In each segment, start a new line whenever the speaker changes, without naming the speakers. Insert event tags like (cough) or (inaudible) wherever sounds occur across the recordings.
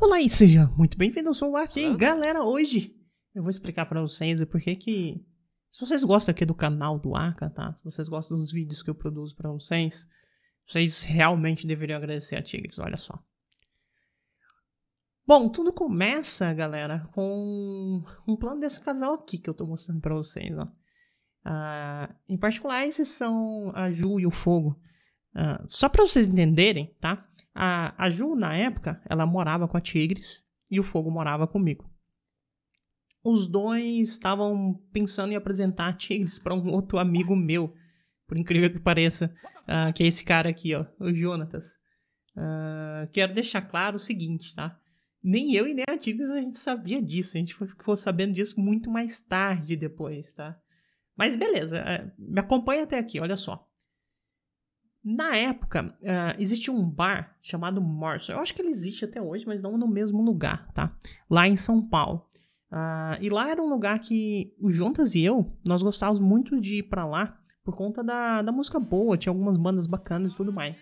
Olá e seja muito bem-vindo, eu sou o Aki. Galera, hoje eu vou explicar para vocês o porquê que... Se vocês gostam aqui do canal do Aka, tá? Se vocês gostam dos vídeos que eu produzo para vocês, vocês realmente deveriam agradecer a Tigres, olha só. Bom, tudo começa, galera, com um plano desse casal aqui que eu tô mostrando para vocês, ó. Uh, em particular, esses são a Ju e o Fogo. Uh, só para vocês entenderem, tá? A, a Ju, na época, ela morava com a Tigres e o Fogo morava comigo. Os dois estavam pensando em apresentar a Tigres para um outro amigo meu, por incrível que pareça, uh, que é esse cara aqui, ó, o Jonatas. Uh, quero deixar claro o seguinte, tá? Nem eu e nem a Tigres a gente sabia disso, a gente ficou sabendo disso muito mais tarde depois, tá? Mas beleza, uh, me acompanha até aqui, olha só. Na época, uh, existia um bar chamado Morrison. Eu acho que ele existe até hoje, mas não no mesmo lugar, tá? Lá em São Paulo. Uh, e lá era um lugar que o Juntas e eu, nós gostávamos muito de ir para lá por conta da, da música boa, tinha algumas bandas bacanas e tudo mais.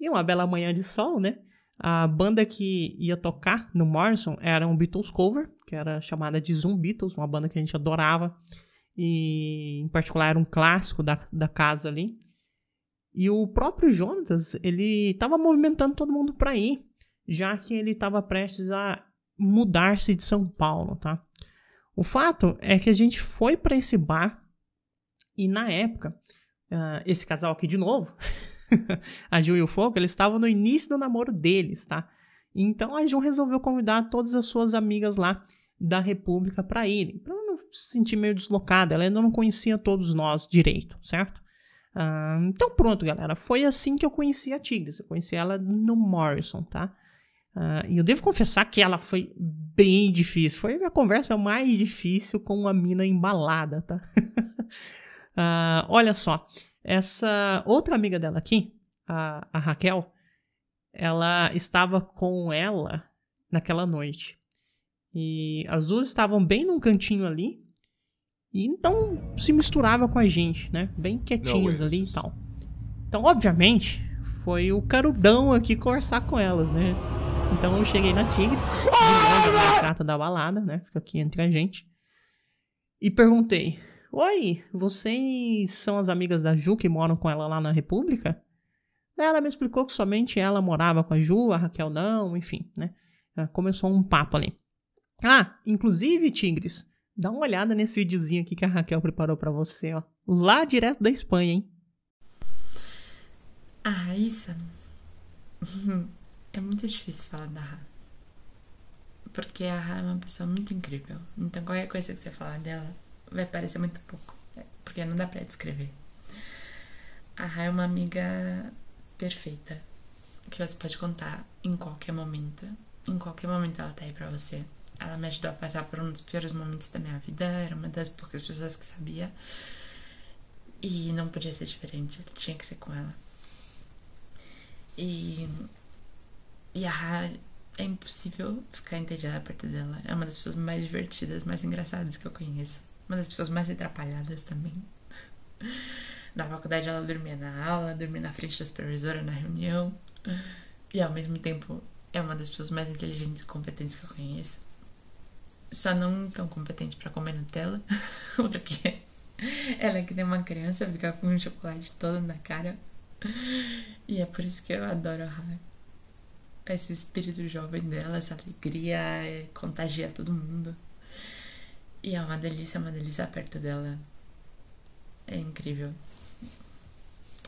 E uma bela manhã de sol, né? A banda que ia tocar no Morrison era um Beatles cover, que era chamada de Zoom Beatles, uma banda que a gente adorava. E em particular era um clássico da, da casa ali. E o próprio Jonatas, ele estava movimentando todo mundo para ir, já que ele estava prestes a mudar-se de São Paulo, tá? O fato é que a gente foi para esse bar e na época, uh, esse casal aqui de novo, (laughs) a Ju e o Fogo, eles estavam no início do namoro deles, tá? Então a Ju resolveu convidar todas as suas amigas lá da República para irem, para não se sentir meio deslocada. Ela ainda não conhecia todos nós direito, certo? Então pronto, galera. Foi assim que eu conheci a Tigres. Eu conheci ela no Morrison, tá? Uh, e eu devo confessar que ela foi bem difícil. Foi a minha conversa mais difícil com uma mina embalada, tá? (laughs) uh, olha só. Essa outra amiga dela aqui, a, a Raquel, ela estava com ela naquela noite. E as duas estavam bem num cantinho ali, e então se misturava com a gente, né? Bem quietinhas ali e tal. Então, obviamente, foi o carudão aqui conversar com elas, né? Então eu cheguei na Tigres, mais gata da balada, né? Fica aqui entre a gente. E perguntei: Oi, vocês são as amigas da Ju que moram com ela lá na República? Ela me explicou que somente ela morava com a Ju, a Raquel não, enfim, né? Começou um papo ali. Ah, inclusive, Tigres, Dá uma olhada nesse videozinho aqui que a Raquel preparou para você, ó. Lá direto da Espanha, hein?
A Raíssa. (laughs) é muito difícil falar da Ra. Porque a Ra é uma pessoa muito incrível. Então qualquer coisa que você falar dela vai parecer muito pouco. É, porque não dá pra descrever. A Ra é uma amiga perfeita. Que você pode contar em qualquer momento. Em qualquer momento ela tá aí pra você. Ela me ajudou a passar por um dos piores momentos da minha vida. Era uma das poucas pessoas que sabia. E não podia ser diferente. Tinha que ser com ela. E. E a Ra é impossível ficar entediada perto dela. É uma das pessoas mais divertidas, mais engraçadas que eu conheço. Uma das pessoas mais atrapalhadas também. Na faculdade ela dormia na aula, dormia na frente da supervisora na reunião. E ao mesmo tempo é uma das pessoas mais inteligentes e competentes que eu conheço só não tão competente para comer Nutella, (laughs) porque ela é que tem uma criança ficar com um chocolate todo na cara. E é por isso que eu adoro a Esse espírito jovem dela, essa alegria, é, contagia todo mundo. E é uma delícia, uma delícia perto dela. É incrível.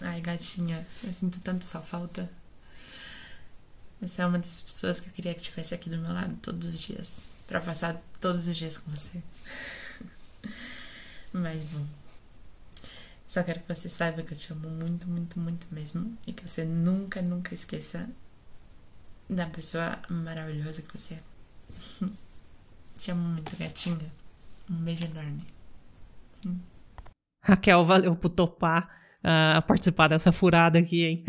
Ai, gatinha, eu sinto tanto sua falta. Você é uma das pessoas que eu queria que tivesse aqui do meu lado todos os dias para passar todos os dias com você. Mas bom. Só quero que você saiba que eu te amo muito, muito, muito mesmo. E que você nunca, nunca esqueça da pessoa maravilhosa que você é. (laughs) te amo muito, gatinha. Um beijo enorme.
Hum. Raquel, valeu por topar uh, participar dessa furada aqui, hein?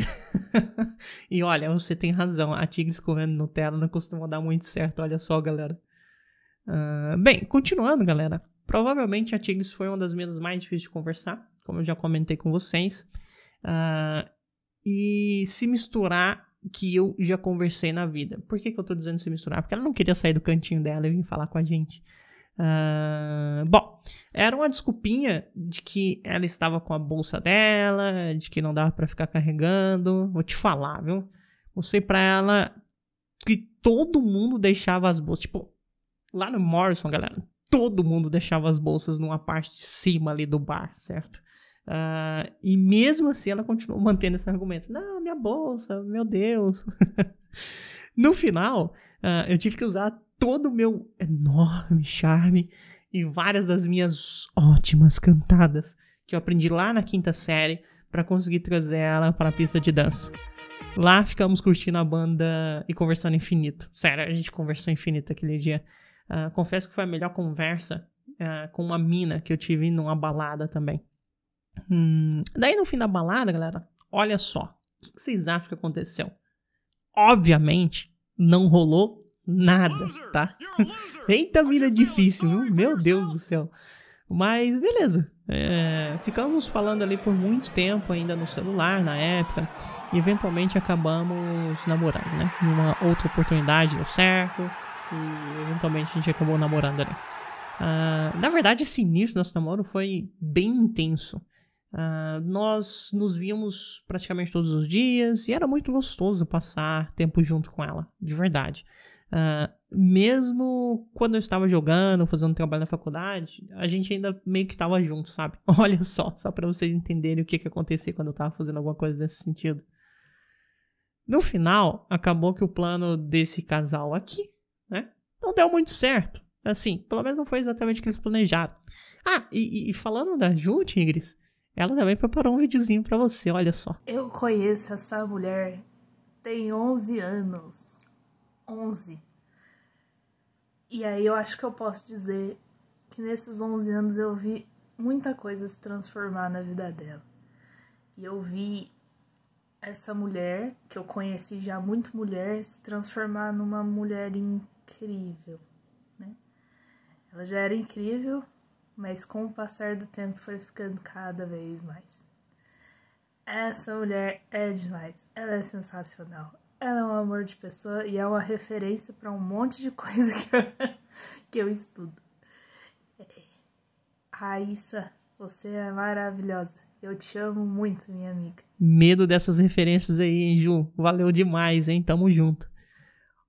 (laughs) e olha, você tem razão. A Tigres comendo Nutella não costuma dar muito certo. Olha só, galera. Uh, bem, continuando, galera. Provavelmente a Tigres foi uma das minhas mais difíceis de conversar, como eu já comentei com vocês. Uh, e se misturar que eu já conversei na vida. Por que, que eu tô dizendo se misturar? Porque ela não queria sair do cantinho dela e vir falar com a gente. Uh, bom, era uma desculpinha de que ela estava com a bolsa dela, de que não dava para ficar carregando. Vou te falar, viu? Mostrei pra ela que todo mundo deixava as bolsas. Tipo, lá no Morrison, galera, todo mundo deixava as bolsas numa parte de cima ali do bar, certo? Uh, e mesmo assim ela continuou (laughs) mantendo esse argumento. Não, minha bolsa, meu Deus. (laughs) no final, uh, eu tive que usar todo o meu enorme charme e várias das minhas ótimas cantadas que eu aprendi lá na quinta série para conseguir trazer ela para a pista de dança. Lá ficamos curtindo a banda e conversando infinito. Sério, a gente conversou infinito aquele dia. Uh, confesso que foi a melhor conversa uh, com uma mina que eu tive numa balada também. Hum, daí no fim da balada, galera, olha só. O que vocês acham que aconteceu? Obviamente, não rolou nada, tá? (laughs) Eita vida difícil, viu? Meu Deus do céu. Mas beleza. É, ficamos falando ali por muito tempo ainda no celular na época. E eventualmente acabamos namorando, né? Numa outra oportunidade deu certo. E eventualmente a gente acabou namorando ali. Uh, na verdade, esse início do nosso namoro foi bem intenso. Uh, nós nos víamos praticamente todos os dias e era muito gostoso passar tempo junto com ela, de verdade. Uh, mesmo quando eu estava jogando, fazendo trabalho na faculdade, a gente ainda meio que estava junto, sabe? (laughs) Olha só, só para vocês entenderem o que, que acontecia quando eu estava fazendo alguma coisa nesse sentido. No final, acabou que o plano desse casal aqui, não deu muito certo. Assim, pelo menos não foi exatamente o que eles planejaram. Ah, e, e falando da Ju, Tigres, ela também preparou um videozinho para você, olha só.
Eu conheço essa mulher tem 11 anos. 11. E aí eu acho que eu posso dizer que nesses 11 anos eu vi muita coisa se transformar na vida dela. E eu vi essa mulher, que eu conheci já muito mulher, se transformar numa mulher incrível, né? Ela já era incrível, mas com o passar do tempo foi ficando cada vez mais. Essa mulher é demais, ela é sensacional, ela é um amor de pessoa e é uma referência para um monte de (laughs) coisa que eu, que eu estudo. Raíssa, você é maravilhosa. Eu te amo muito, minha amiga.
Medo dessas referências aí, hein, Ju? Valeu demais, hein? Tamo junto.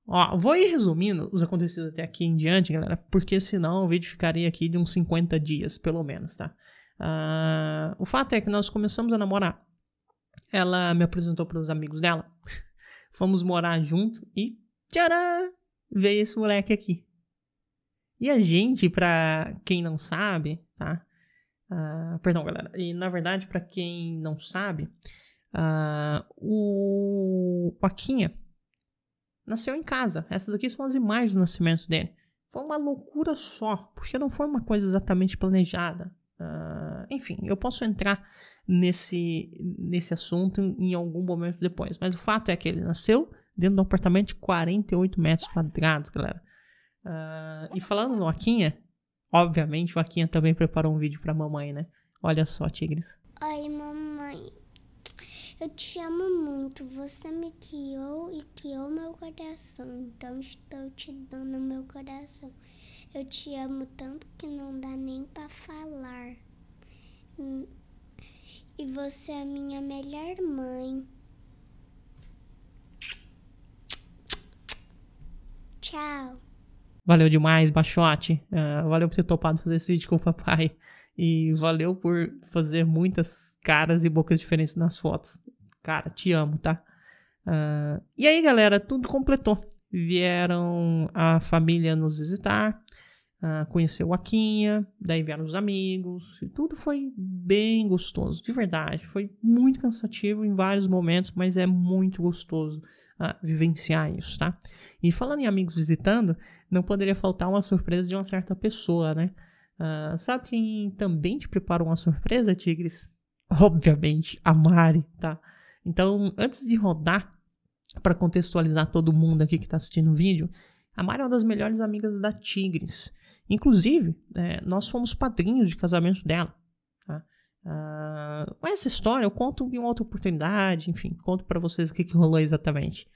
Ó, vou ir resumindo os acontecidos até aqui em diante, galera, porque senão o vídeo ficaria aqui de uns 50 dias, pelo menos, tá? Uh, o fato é que nós começamos a namorar. Ela me apresentou para os amigos dela. Fomos morar junto e tcharam! Veio esse moleque aqui. E a gente, pra quem não sabe, tá? Uh, perdão, galera. E na verdade, para quem não sabe, uh, o Paquinha nasceu em casa. Essas aqui são as imagens do nascimento dele. Foi uma loucura só, porque não foi uma coisa exatamente planejada. Uh, enfim, eu posso entrar nesse, nesse assunto em, em, algum momento depois. Mas o fato é que ele nasceu dentro de um apartamento de 48 metros quadrados, galera. Uh, e falando no Aquinha, obviamente o Aquinha também preparou um vídeo pra mamãe, né? Olha só, Tigres.
Oi, mamãe. Eu te amo muito. Você me criou e criou meu coração. Então estou te dando meu coração. Eu te amo tanto que não dá nem para falar. Hum, e você é minha melhor mãe. Tchau.
Valeu demais, Baixote. Uh, valeu por ter topado fazer esse vídeo com o papai. E valeu por fazer muitas caras e bocas diferentes nas fotos. Cara, te amo, tá? Uh, e aí, galera, tudo completou. Vieram a família nos visitar, uh, conheceu o Aquinha, daí vieram os amigos, e tudo foi bem gostoso, de verdade. Foi muito cansativo em vários momentos, mas é muito gostoso uh, vivenciar isso, tá? E falando em amigos visitando, não poderia faltar uma surpresa de uma certa pessoa, né? Uh, sabe quem também te preparou uma surpresa, Tigres? Obviamente, a Mari, tá? Então, antes de rodar, para contextualizar todo mundo aqui que está assistindo o vídeo, a Mari é uma das melhores amigas da Tigres. Inclusive, é, nós fomos padrinhos de casamento dela. Tá? Uh, essa história eu conto em outra oportunidade, enfim, conto para vocês o que, que rolou exatamente.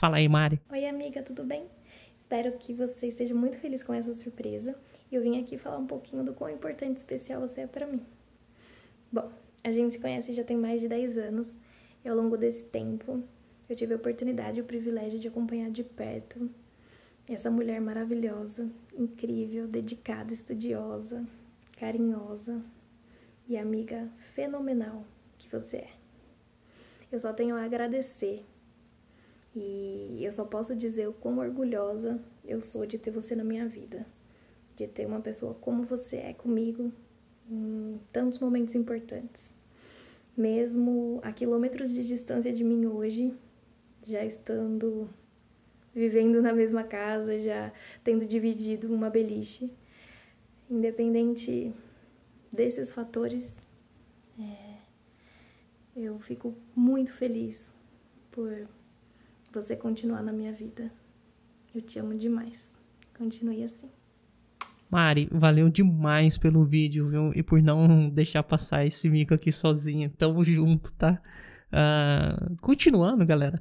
Fala aí, Mari.
Oi, amiga, tudo bem? Espero que você esteja muito feliz com essa surpresa. Eu vim aqui falar um pouquinho do quão importante e especial você é para mim. Bom, a gente se conhece já tem mais de 10 anos. E ao longo desse tempo, eu tive a oportunidade e o privilégio de acompanhar de perto essa mulher maravilhosa, incrível, dedicada, estudiosa, carinhosa e amiga fenomenal que você é. Eu só tenho a agradecer e eu só posso dizer o quão orgulhosa eu sou de ter você na minha vida, de ter uma pessoa como você é comigo em tantos momentos importantes. Mesmo a quilômetros de distância de mim hoje, já estando vivendo na mesma casa, já tendo dividido uma beliche. Independente desses fatores, é, eu fico muito feliz por você continuar na minha vida. Eu te amo demais. Continue assim.
Mari, valeu demais pelo vídeo, viu? E por não deixar passar esse mico aqui sozinha. Tamo junto, tá? Uh, continuando, galera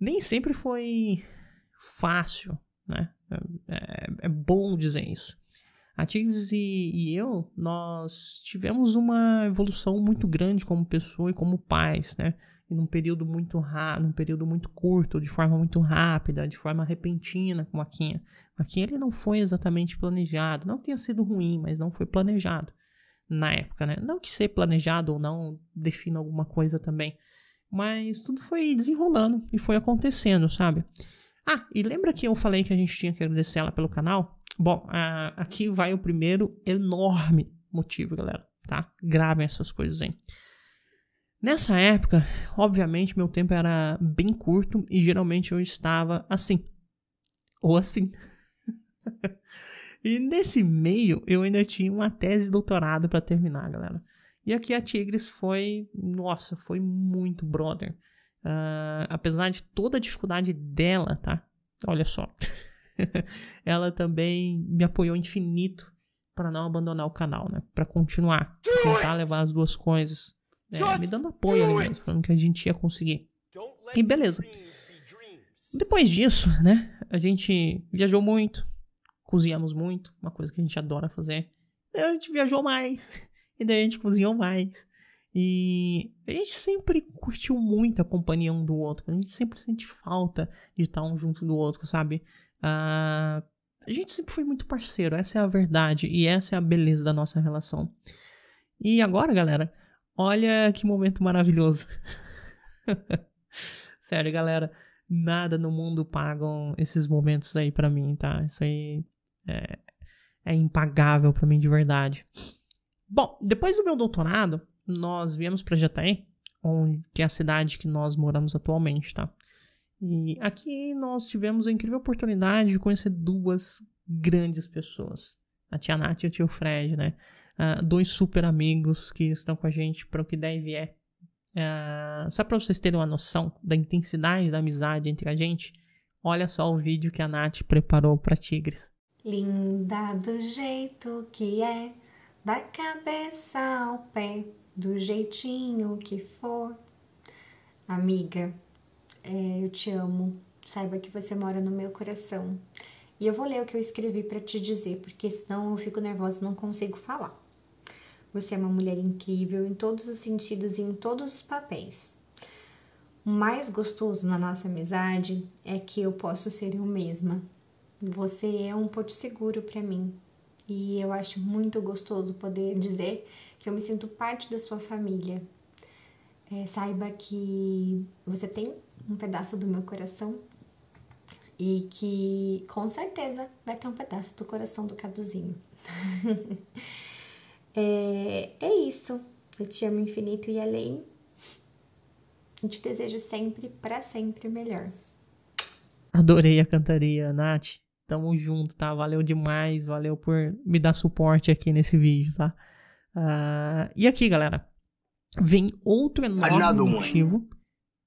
nem sempre foi fácil, né? É, é bom dizer isso. A Tigres e, e, eu, nós tivemos uma evolução muito grande como pessoa e como pais, né? E num período muito rápido, num período muito curto, de forma muito rápida, de forma repentina com a Quinha. A Quinha ele não foi exatamente planejado, não tenha sido ruim, mas não foi planejado na época, né? Não que ser planejado ou não defina alguma coisa também, mas tudo foi desenrolando e foi acontecendo, sabe? Ah, e lembra que eu falei que a gente tinha que agradecer ela pelo canal? Bom, uh, aqui vai o primeiro enorme motivo, galera, tá? Gravem essas coisas aí. Nessa época, obviamente, meu tempo era bem curto e geralmente eu estava assim. Ou assim. (laughs) e nesse meio, eu ainda tinha uma tese de doutorado para terminar, galera. E aqui a Tigres foi, nossa, foi muito brother. Uh, apesar de toda a dificuldade dela, tá? Olha só. (laughs) ela também me apoiou infinito para não abandonar o canal, né? Para continuar, tentar levar as duas coisas, é, me dando apoio ali mesmo, falando que a gente ia conseguir. E beleza. Depois disso, né? A gente viajou muito, cozinhamos muito, uma coisa que a gente adora fazer. A gente viajou mais. (laughs) E daí a gente cozinhou mais. E a gente sempre curtiu muito a companhia um do outro. A gente sempre sente falta de estar um junto do outro, sabe? Uh, a gente sempre foi muito parceiro, essa é a verdade. E essa é a beleza da nossa relação. E agora, galera, olha que momento maravilhoso. (laughs) Sério, galera, nada no mundo pagam esses momentos aí para mim, tá? Isso aí é, é impagável para mim de verdade. Bom, depois do meu doutorado, nós viemos para Jataí, onde, que é a cidade que nós moramos atualmente, tá? E aqui nós tivemos a incrível oportunidade de conhecer duas grandes pessoas. A tia Nath e o tio Fred, né? Uh, dois super amigos que estão com a gente para o que deve é. Uh, só para vocês terem uma noção da intensidade da amizade entre a gente, olha só o vídeo que a Nath preparou para Tigres.
Linda do jeito que é da cabeça ao pé, do jeitinho que for. Amiga, é, eu te amo. Saiba que você mora no meu coração. E eu vou ler o que eu escrevi para te dizer, porque senão eu fico nervosa e não consigo falar. Você é uma mulher incrível em todos os sentidos e em todos os papéis. O mais gostoso na nossa amizade é que eu posso ser eu mesma. Você é um porto seguro para mim, e eu acho muito gostoso poder dizer que eu me sinto parte da sua família. É, saiba que você tem um pedaço do meu coração e que com certeza vai ter um pedaço do coração do Caduzinho. (laughs) é, é isso. Eu te amo infinito e além. Eu te desejo sempre, para sempre, melhor.
Adorei a cantaria, Nath. Tamo junto, tá? Valeu demais, valeu por me dar suporte aqui nesse vídeo, tá? Uh, e aqui, galera, vem outro enorme motivo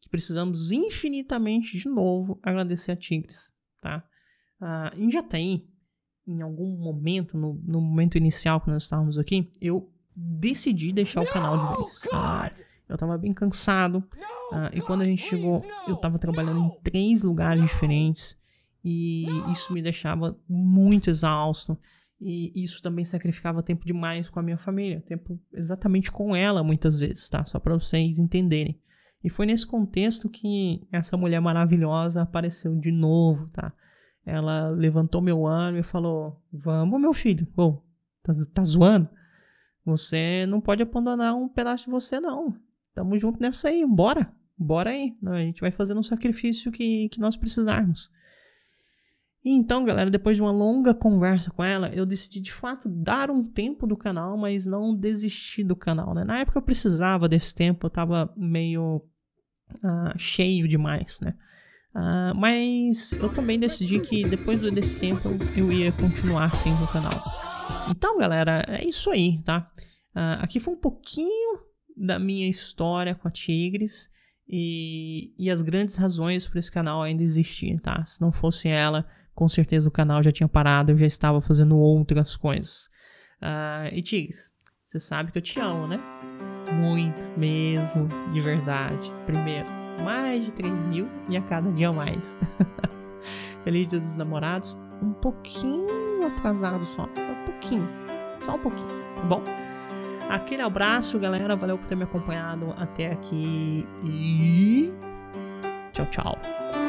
que precisamos infinitamente de novo agradecer a Tigres, tá? Uh, em Jataí, em algum momento, no, no momento inicial que nós estávamos aqui, eu decidi deixar o canal de vez. Ah, eu tava bem cansado. Ah, e quando a gente chegou, eu tava trabalhando em três lugares diferentes. E isso me deixava muito exausto. E isso também sacrificava tempo demais com a minha família. Tempo exatamente com ela, muitas vezes, tá? Só para vocês entenderem. E foi nesse contexto que essa mulher maravilhosa apareceu de novo, tá? Ela levantou meu ânimo e falou: Vamos, meu filho. Ô, tá, tá zoando? Você não pode abandonar um pedaço de você, não. Tamo junto nessa aí, bora. Bora aí. A gente vai fazendo um sacrifício que, que nós precisarmos. E então, galera, depois de uma longa conversa com ela, eu decidi de fato dar um tempo do canal, mas não desistir do canal, né? Na época eu precisava desse tempo, eu tava meio uh, cheio demais, né? Uh, mas eu também decidi que depois desse tempo eu ia continuar sim no canal. Então, galera, é isso aí, tá? Uh, aqui foi um pouquinho da minha história com a Tigres e, e as grandes razões para esse canal ainda existir, tá? Se não fosse ela, com certeza o canal já tinha parado, eu já estava fazendo outras coisas. Uh, e Tigres, você sabe que eu te amo, né? Muito mesmo, de verdade. Primeiro, mais de 3 mil e a cada dia mais. (laughs) Feliz Dia dos Namorados. Um pouquinho atrasado só. Um pouquinho. Só um pouquinho, tá bom? Aquele abraço, galera. Valeu por ter me acompanhado até aqui. E. Tchau, tchau.